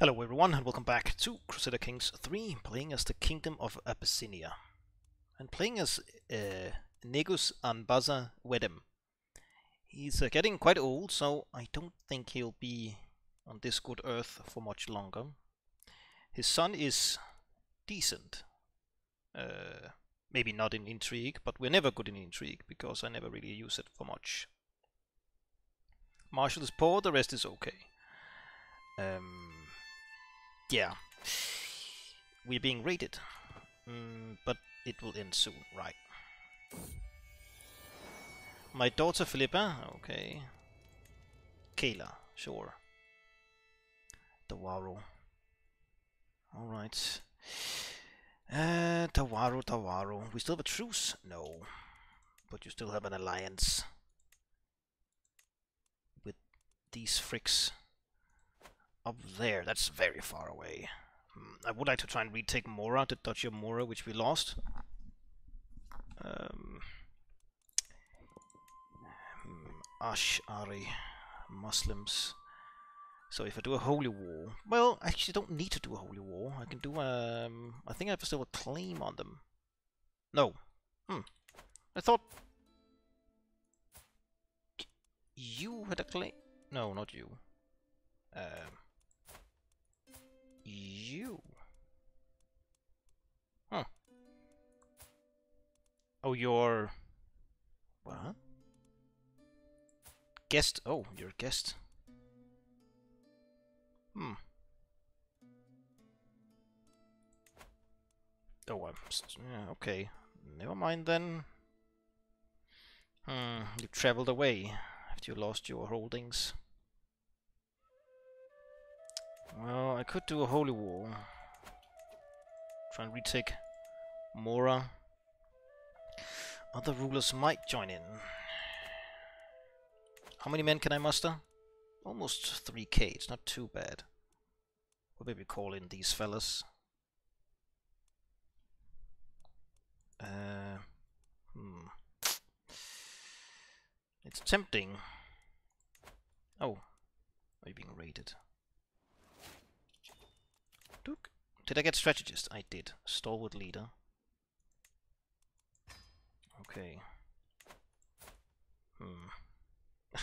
Hello everyone and welcome back to Crusader Kings 3, playing as the Kingdom of Abyssinia. And playing as uh, Negus Anbaza Wedem. He's uh, getting quite old, so I don't think he'll be on this good earth for much longer. His son is decent. Uh, maybe not in intrigue, but we're never good in intrigue, because I never really use it for much. Marshall is poor, the rest is okay. Um, yeah. We're being raided. Mm, but it will end soon, right. My daughter Philippa, okay. Kayla, sure. Dawaro. Alright. Uh, Dawaro, Dawaro. We still have a truce? No. But you still have an alliance. With these fricks up there. That's very far away. Hmm, I would like to try and retake Mora, the Duchy of Mora, which we lost. Um, hmm, Ash'ari Muslims. So if I do a holy war, well, I actually don't need to do a holy war. I can do um, I think I have still a claim on them. No. Hmm. I thought you had a claim. No, not you. Um you. Huh. Oh, you're... What? Guest. Oh, you're a guest. Hmm. Oh, I'm... Yeah, okay. Never mind then. Hmm, you traveled away after you lost your holdings. Well, I could do a holy war. Try and retake Mora. Other rulers might join in. How many men can I muster? Almost 3k, it's not too bad. We'll maybe call in these fellas. Uh, hmm. It's tempting. Oh, are you being raided? Did I get strategist? I did. Stalwart leader. Okay. Hmm.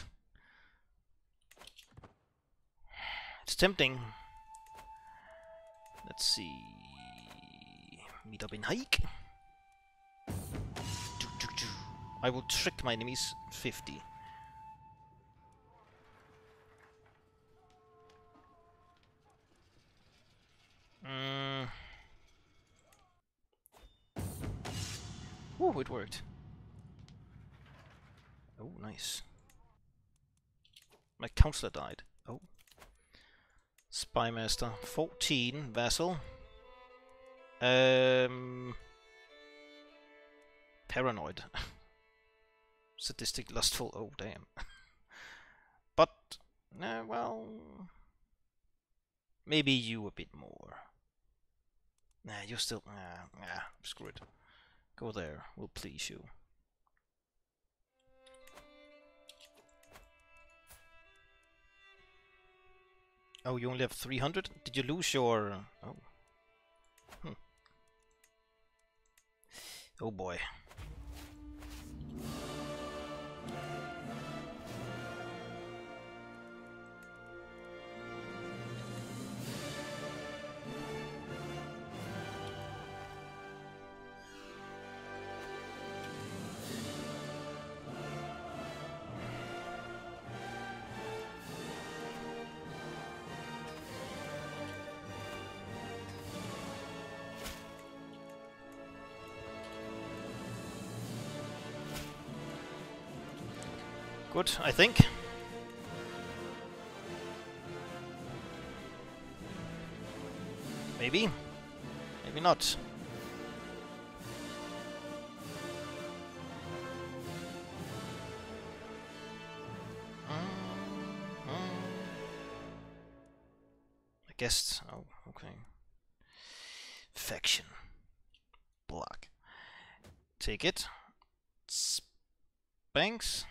it's tempting. Let's see. Meet up in hike. I will trick my enemies 50. Mm. Ooh, it worked. Oh, nice. My counselor died. Oh. Spymaster. 14. Vassal. Um. Paranoid. Sadistic, lustful. Oh, damn. but, uh, well... Maybe you a bit more. Nah, you're still... Nah, nah, screw it. Go there, we'll please you. Oh, you only have 300? Did you lose your... Oh. Hmm. Oh boy. Good, I think. Maybe. Maybe not. I guess. Oh, okay. Faction. Block. Take it. Spanks.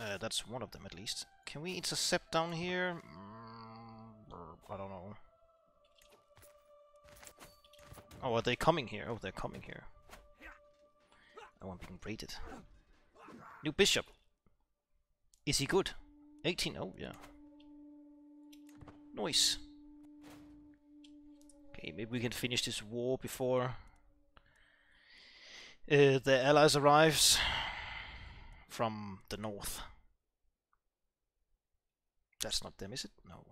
Uh, that's one of them at least. Can we intercept down here? Mm, I don't know. Oh, are they coming here? Oh, they're coming here. Oh, I'm being raided. New bishop. Is he good? 18. Oh, yeah. Nice. Okay, maybe we can finish this war before uh, the allies arrives from the north. That's not them, is it? No.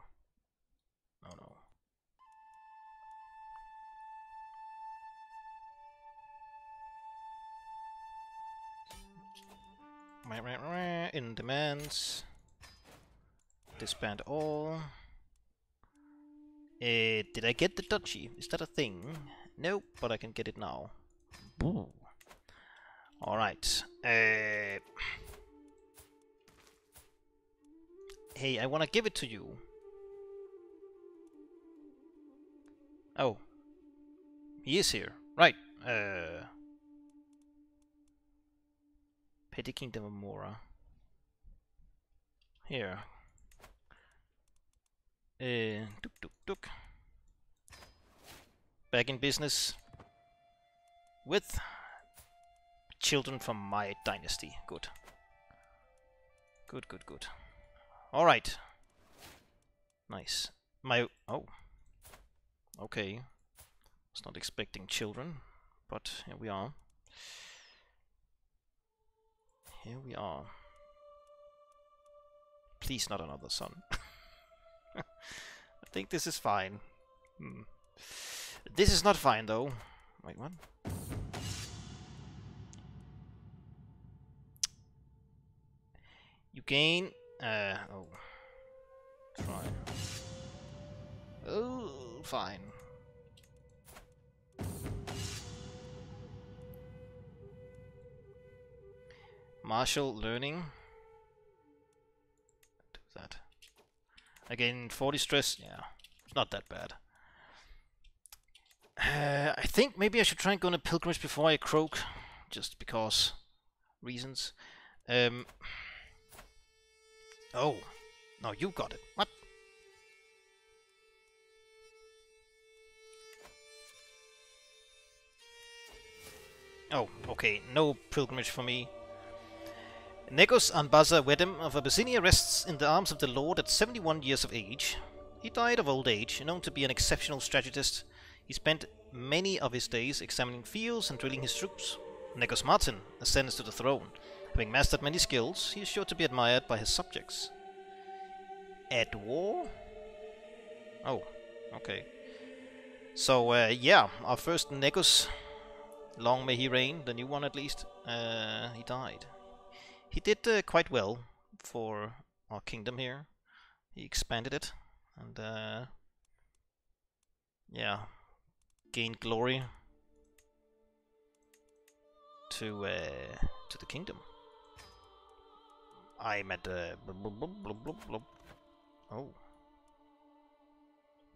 No, no. In demands. Disband all. Uh, did I get the duchy? Is that a thing? Nope, but I can get it now. Alright. Uh, hey, I want to give it to you. Oh. He is here. Right. Uh, Petty Kingdom of Mora. Here. Uh, duk, duk, duk. Back in business with children from my dynasty. Good. Good, good, good. Alright. Nice. My... Oh. Okay. Was not expecting children, but here we are. Here we are. Please not another son. I think this is fine. Hmm. This is not fine though. Wait, what? You gain... Uh, oh. Try. Oh, fine. Martial learning. Do that. Again, 40 stress. Yeah, it's not that bad. Uh, I think maybe I should try and go on a pilgrimage before I croak, just because reasons. Um. Oh, no, you got it. What? Oh, okay, no pilgrimage for me. Negus Anbaza Wedem of Abyssinia rests in the arms of the Lord at 71 years of age. He died of old age, known to be an exceptional strategist. He spent many of his days examining fields and drilling his troops. Negus Martin ascends to the throne. Having mastered many skills, he is sure to be admired by his subjects. At war? Oh, okay. So, uh, yeah, our first Negus, long may he reign, the new one at least, uh, he died. He did uh, quite well for our kingdom here. He expanded it and uh, yeah, gained glory to uh, to the kingdom. I'm at uh, oh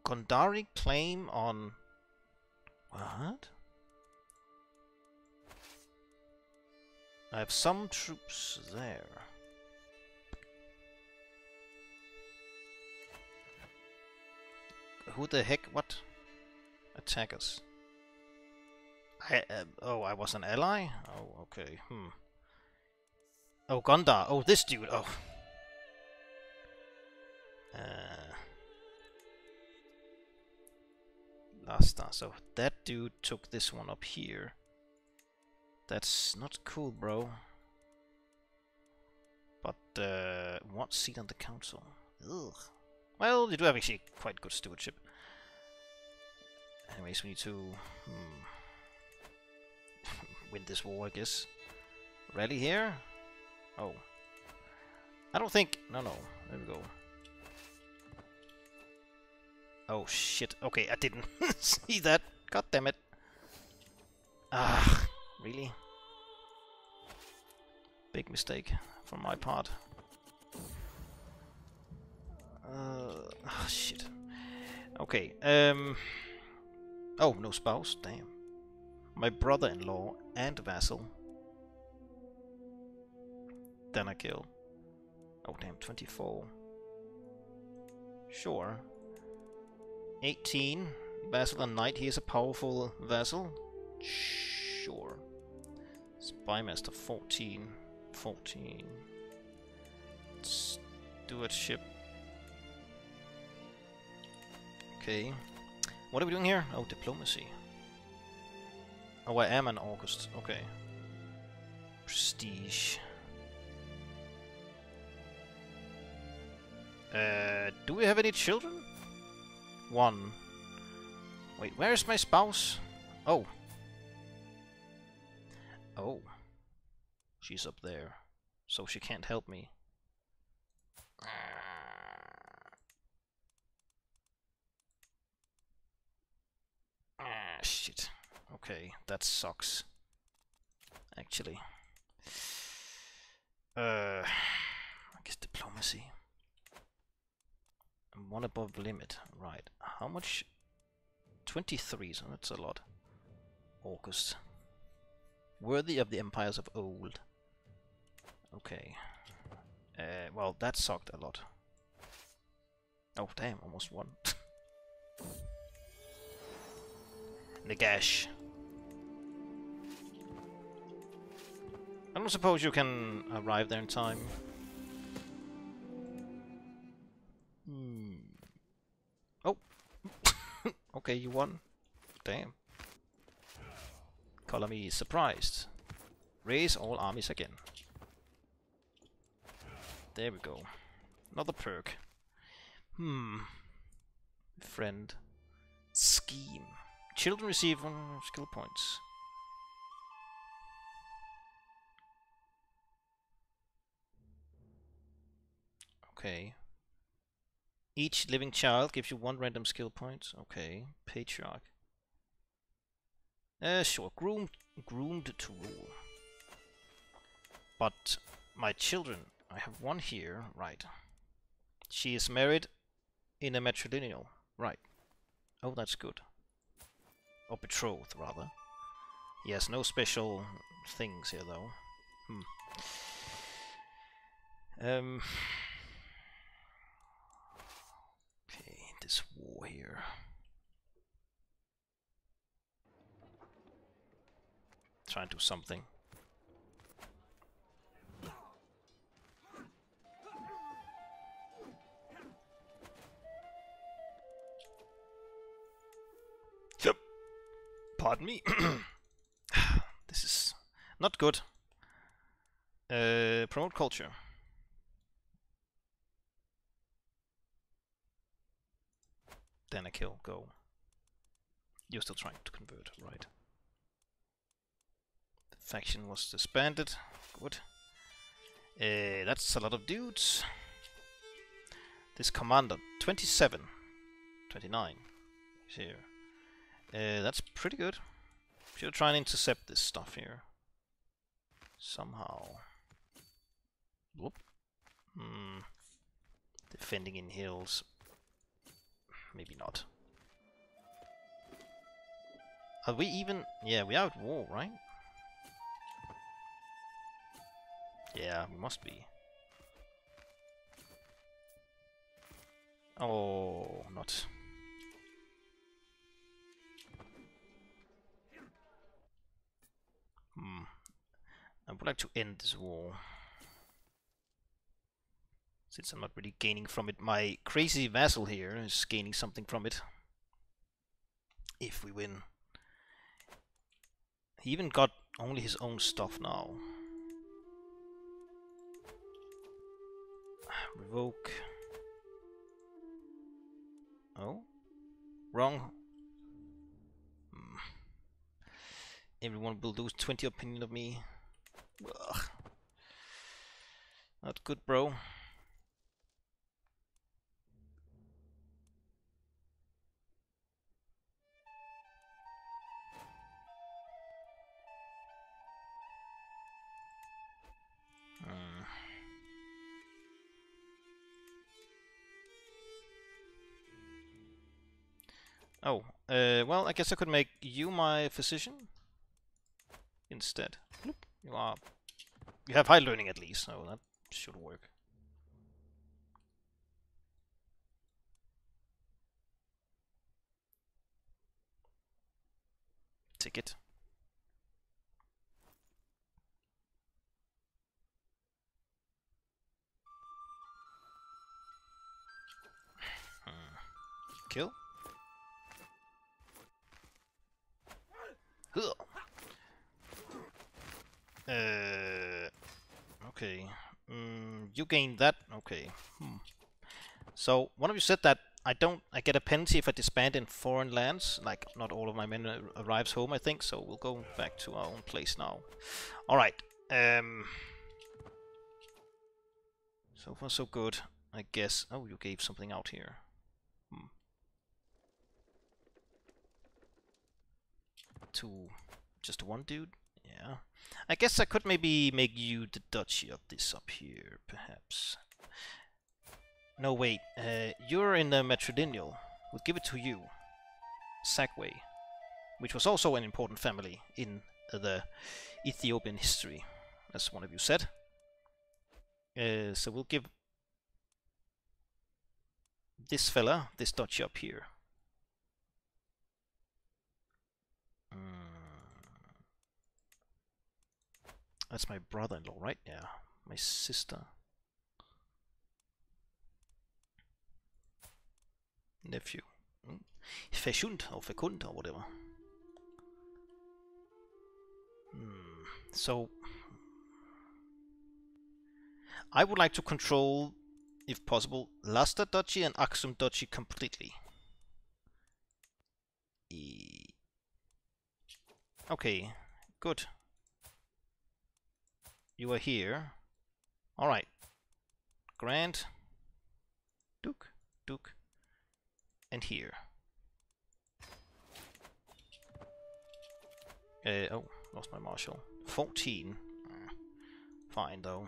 Gondari claim on what? I have some troops there. Who the heck? What? Attackers. I, uh, oh, I was an ally? Oh, okay. Hmm. Oh, Gondar. Oh, this dude. Oh. Uh. Last So that dude took this one up here. That's not cool, bro. But, uh, what seat on the council? Ugh. Well, you do have actually quite good stewardship. Anyways, we need to hmm, win this war, I guess. Rally here? Oh. I don't think... No, no. There we go. Oh, shit. Okay, I didn't see that. God damn it. Ah, really? Big mistake from my part. Uh, oh, shit. Okay, um... Oh, no spouse, damn. My brother-in-law and vassal. Then I kill. Oh damn, 24. Sure. 18. Vassal and Knight, he is a powerful vassal. Sure. Spymaster 14. 14. Stewardship. Okay. What are we doing here? Oh, diplomacy. Oh, I am an August. Okay. Prestige. Uh, do we have any children? One. Wait, where is my spouse? Oh. Oh. She's up there. So she can't help me. Ah, shit. Okay, that sucks. Actually. Uh, I guess diplomacy. One above limit. Right. How much? 23, so that's a lot. August. Worthy of the empires of old. Okay. Uh, well, that sucked a lot. Oh, damn, almost won. Nagash. I don't suppose you can arrive there in time. Okay, you won. Damn. Color me surprised. Raise all armies again. There we go. Another perk. Hmm. Friend. Scheme. Children receive one skill points. Okay. Each living child gives you one random skill point. Okay. Patriarch. Uh, sure. Groomed, groomed to rule. But my children, I have one here. Right. She is married in a matrilineal. Right. Oh, that's good. Or betrothed, rather. Yes, no special things here, though. Hmm. Um... this war here. Try and do something. Yep. Pardon me. this is not good. Uh, promote culture. Then a kill, go. You're still trying to convert, right? The faction was disbanded. Good. Uh, that's a lot of dudes. This commander, 27. 29. He's here. Uh, that's pretty good. Should try and intercept this stuff here. Somehow. Whoop. Hmm. Defending in hills maybe not. Are we even... Yeah, we are at war, right? Yeah, we must be. Oh, not. Hmm. I would like to end this war since I'm not really gaining from it. My crazy vassal here is gaining something from it. If we win. He even got only his own stuff now. Revoke. Oh? Wrong. Hmm. Everyone will lose 20 opinion of me. Ugh. Not good, bro. Oh, uh, well, I guess I could make you my physician instead. You are... You have high learning at least, so that should work. Ticket. Hmm. Kill? Uh, okay. Mm, you gain that. Okay. Hmm. So one of you said that I don't. I get a penalty if I disband in foreign lands. Like not all of my men arrives home. I think so. We'll go back to our own place now. All right. Um. So far so good. I guess. Oh, you gave something out here. Hmm. To just one dude. Yeah. I guess I could maybe make you the duchy of this up here, perhaps. No, wait. Uh, you're in the matrilineal. We'll give it to you. Zagwe. Which was also an important family in uh, the Ethiopian history, as one of you said. Uh, so we'll give this fella this duchy up here. That's my brother-in-law, right? now. My sister. nephew. Mm. Fashund or fecund or whatever. Hmm. So I would like to control, if possible, Lasta Duchy and Aksum Duchy completely. E okay, good. You are here. Alright. Grand. Duke. Duke and here. Uh, oh, lost my marshal. 14. Mm, fine, though.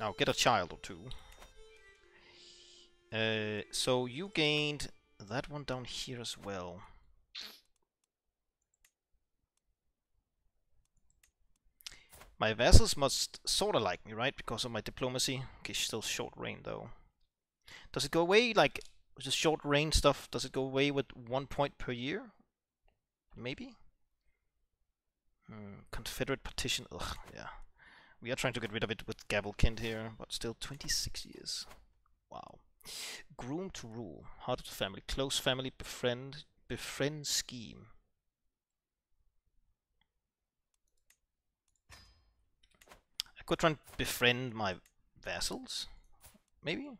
I'll get a child or two. Uh, so you gained that one down here as well. My vassals must sorta like me, right? Because of my diplomacy. Okay, still short reign though. Does it go away, like, the short range stuff, does it go away with one point per year? Maybe? Hmm, Confederate partition, ugh, yeah. We are trying to get rid of it with Gavelkind here, but still 26 years. Wow. Groom to rule, heart of the family, close family, befriend, befriend scheme. Could try and befriend my vassals, maybe?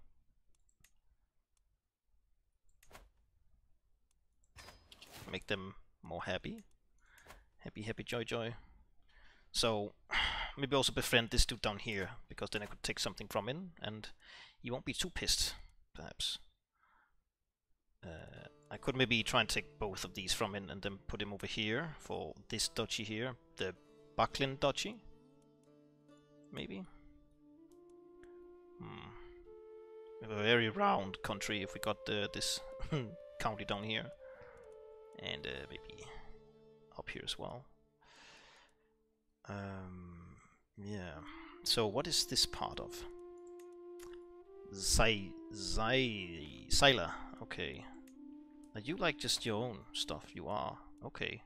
make them more happy. Happy, happy, joy, joy. So maybe also befriend this dude down here, because then I could take something from him, and he won't be too pissed, perhaps. Uh, I could maybe try and take both of these from him and then put him over here for this duchy here, the Bucklin duchy. Maybe. Hmm. We have a very round country if we got uh, this county down here and uh, maybe up here as well. Um, yeah. So what is this part of? Zai Zai Sila. Okay. Are you like just your own stuff? You are. Okay.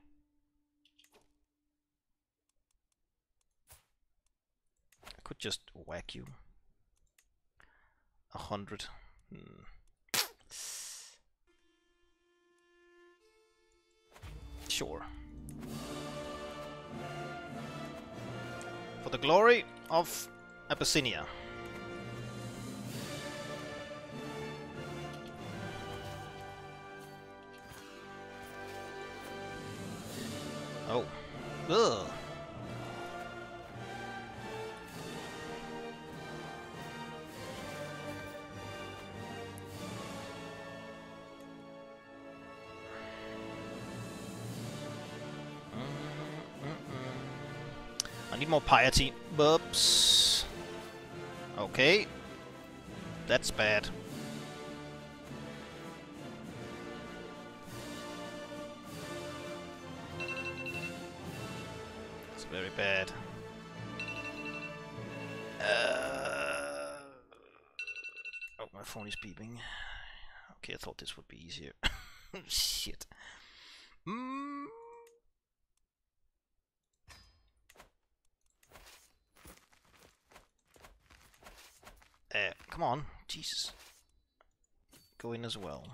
I could just whack you. A hundred. Hmm. Sure. For the glory of Abyssinia. Oh. Ugh. Piety. Whoops. Okay. That's bad. It's very bad. Uh... Oh, my phone is beeping. Okay, I thought this would be easier. Shit. Mm. Uh, come on, Jesus. Go in as well.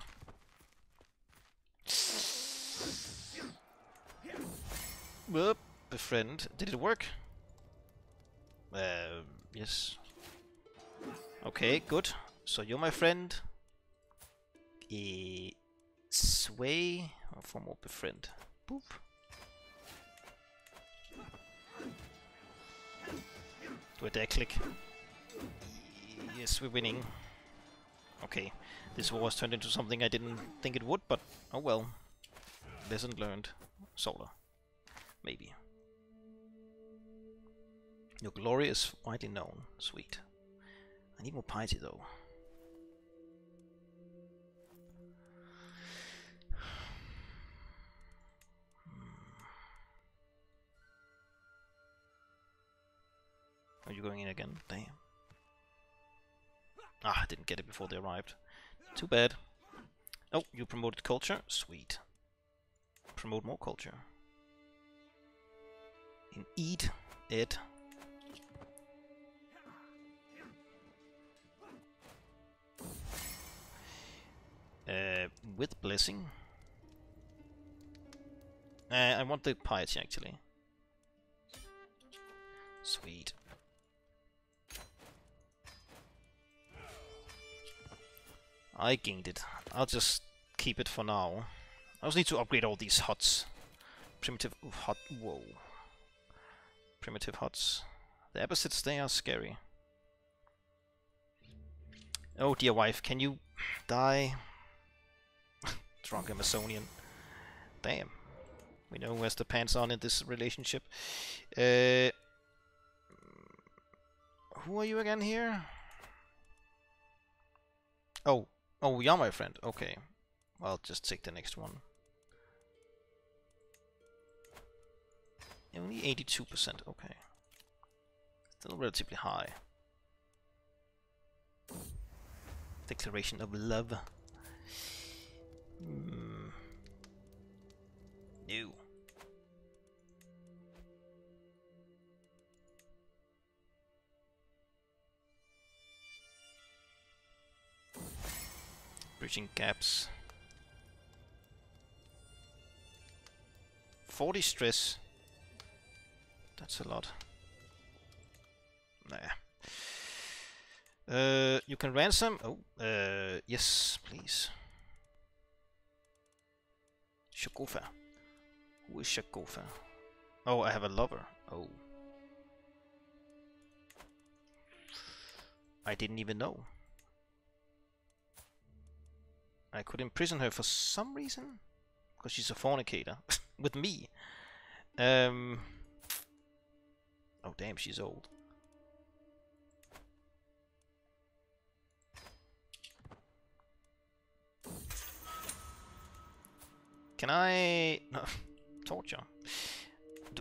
Whoop, befriend. Did it work? Uh, yes. Okay, good. So you're my friend. E sway or for more befriend. Boop. Do a dare click. Yes, we're winning. Okay, this war has turned into something I didn't think it would, but oh well. Lesson learned. Solar. Maybe. Your glory is widely known. Sweet. I need more piety though. Hmm. Are you going in again? Damn. Ah, I didn't get it before they arrived. Too bad. Oh, you promoted culture? Sweet. Promote more culture. In eat it. Uh, with blessing. Uh, I want the piety actually. Sweet. I gained it. I'll just keep it for now. I also need to upgrade all these huts. Primitive hut. Whoa. Primitive huts. The opposites, they are scary. Oh dear wife, can you die? Drunk Amazonian. Damn. We know who has the pants on in this relationship. Uh, who are you again here? Oh, Oh, you're my friend. Okay. I'll just take the next one. Only 82%. Okay. Still relatively high. Declaration of love. Hmm. New. Bridging gaps. 40 stress. That's a lot. Nah. Uh, you can ransom. Oh, uh, yes, please. Shakofa. Who is Shakofa? Oh, I have a lover. Oh. I didn't even know. I could imprison her for some reason, because she's a fornicator with me. Um. Oh damn, she's old. Can I no torture?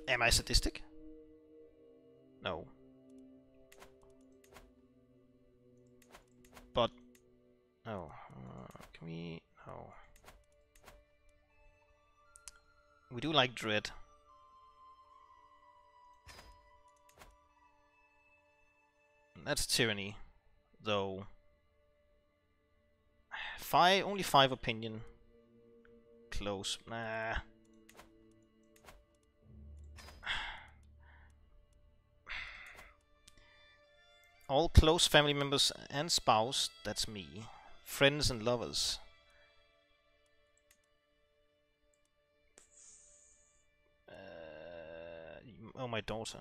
Am I sadistic? No. But oh. Can we... No. We do like Dread. That's Tyranny, though. Five, only five opinion. Close. Nah. All close family members and spouse, that's me friends and lovers. Uh, oh, my daughter.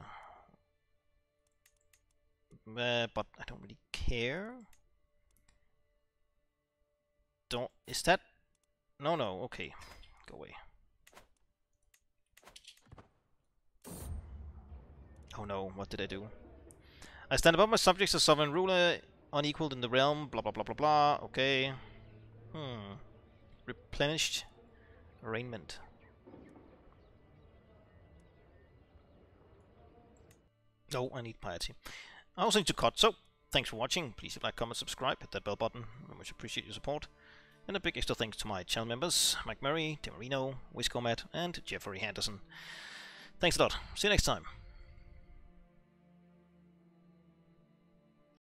Uh, but I don't really care. Don't. Is that? No, no. Okay, go away. Oh no! What did I do? I stand above my subjects as sovereign ruler unequaled in the realm, blah blah blah blah blah, okay. Hmm. Replenished arraignment. Oh, I need piety. I also need to cut, so thanks for watching. Please like, comment, subscribe, hit that bell button. I much appreciate your support. And a big extra thanks to my channel members, Mike Murray, Tim Marino, Wiscomatt, and Jeffery Handerson. Thanks a lot. See you next time.